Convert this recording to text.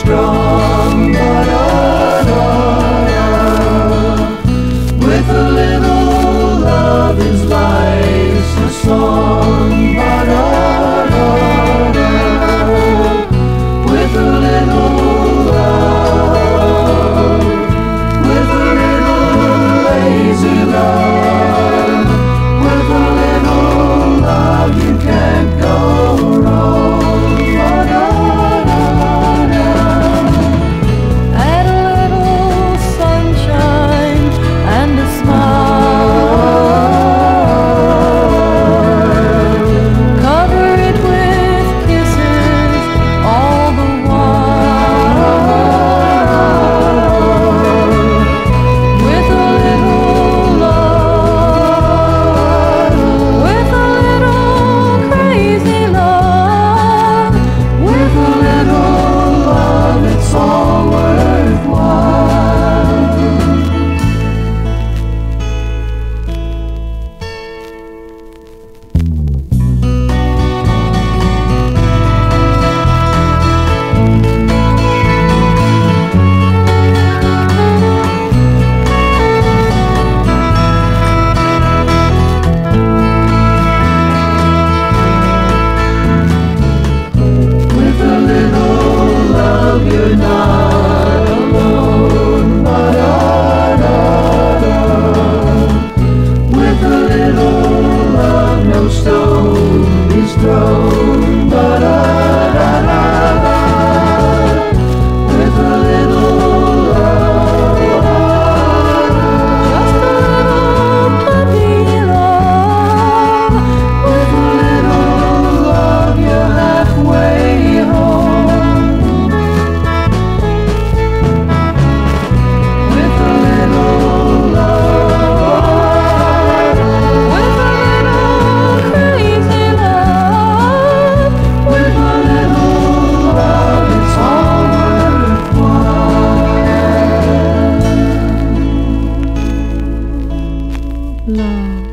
strong banana. With a little love, his life's a song. 那